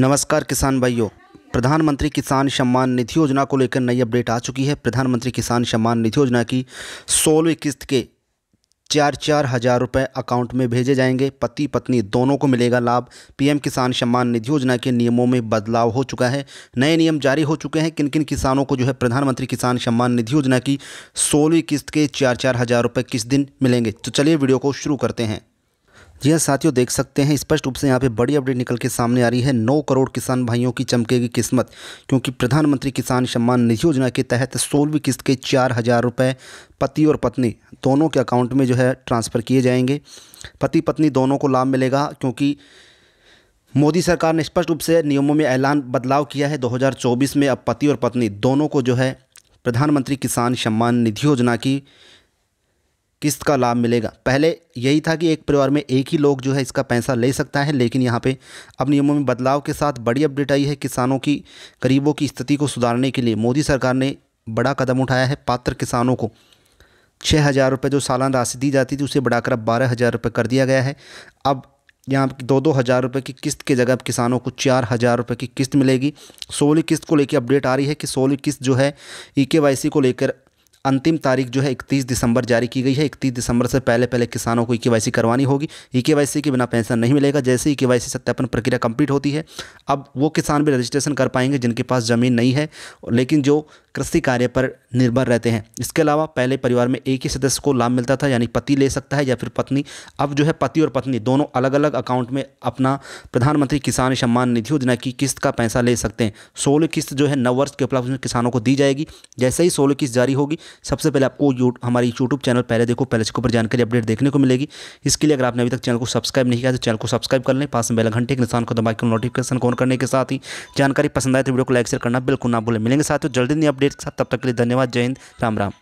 नमस्कार किसान भाइयों। प्रधानमंत्री किसान सम्मान निधि योजना को लेकर नई अपडेट आ चुकी है। प्रधानमंत्री किसान सम्मान निधि योजना की सोलहवीं किस्त के चार चार हज़ार रुपये अकाउंट में भेजे जाएँगे। पति पत्नी दोनों को मिलेगा लाभ। पीएम किसान सम्मान निधि योजना के नियमों में बदलाव हो चुका है। नए नियम जारी हो चुके हैं। किन किन किसानों को जो है प्रधानमंत्री किसान सम्मान निधि योजना की सोलहवीं किस्त के चार चार हज़ार रुपये किस दिन मिलेंगे? तो चलिए वीडियो को शुरू करते हैं। जी हाँ साथियों, देख सकते हैं, स्पष्ट रूप से यहाँ पे बड़ी अपडेट निकल के सामने आ रही है। नौ करोड़ किसान भाइयों की चमकेगी किस्मत, क्योंकि प्रधानमंत्री किसान सम्मान निधि योजना के तहत सोलहवीं किस्त के चार हज़ार रुपये पति और पत्नी दोनों के अकाउंट में जो है ट्रांसफ़र किए जाएँगे। पति पत्नी दोनों को लाभ मिलेगा, क्योंकि मोदी सरकार ने स्पष्ट रूप से नियमों में ऐलान बदलाव किया है। 2024 में अब पति और पत्नी दोनों को जो है प्रधानमंत्री किसान सम्मान निधि योजना की किस्त का लाभ मिलेगा। पहले यही था कि एक परिवार में एक ही लोग जो है इसका पैसा ले सकता है, लेकिन यहाँ पे अब नियमों में बदलाव के साथ बड़ी अपडेट आई है किसानों की, गरीबों की स्थिति को सुधारने के लिए। मोदी सरकार ने बड़ा कदम उठाया है पात्र किसानों को। छः हज़ार रुपये जो सालाना राशि दी जाती थी, उसे बढ़ाकर अब बारह हज़ार रुपये कर दिया गया है। अब यहाँ दो दो हज़ार रुपये की किस्त के जगह किसानों को चार हज़ार रुपये की किस्त मिलेगी। सोलह किस्त को लेकर अपडेट आ रही है कि सोलह किस्त जो है ई के वाई सी को लेकर अंतिम तारीख जो है इकतीस दिसंबर जारी की गई है। इकतीस दिसंबर से पहले पहले किसानों को ई के करवानी होगी। ई के के बिना पेंशन नहीं मिलेगा। जैसे ई के सत्यापन प्रक्रिया कंप्लीट होती है, अब वो किसान भी रजिस्ट्रेशन कर पाएँगे जिनके पास ज़मीन नहीं है। लेकिन जो कृषि कार्य पर निर्भर रहते हैं। इसके अलावा पहले परिवार में एक ही सदस्य को लाभ मिलता था, यानी पति ले सकता है या फिर पत्नी। अब जो है पति और पत्नी दोनों अलग अलग अकाउंट में अपना प्रधानमंत्री किसान सम्मान निधि योजना की किस्त का पैसा ले सकते हैं। सोलह किस्त जो है नौ वर्ष के उपलब्ध किसानों को दी जाएगी। जैसे ही सोलह किस्त जारी होगी, सबसे पहले आपको यू, हमारी यूट्यूब चैनल पहले देखो, पहले इसके ऊपर जानकारी अपडेट देखने को मिलेगी। इसके लिए अगर आपने अभी तक चैनल को सब्सक्राइब नहीं किया तो चैनल को सब्सक्राइब कर लें। पास में बेल घंटे के निशान को दबा के नोटिफिकेशन ऑन करने के साथ ही जानकारी पसंद आए तो वीडियो को लाइक शेयर करना बिल्कुल ना भूलें। मिलेंगे साथ ही जल्दी नहीं अपडेट के साथ। तब तक के लिए धन्यवाद जय हिंद राम राम।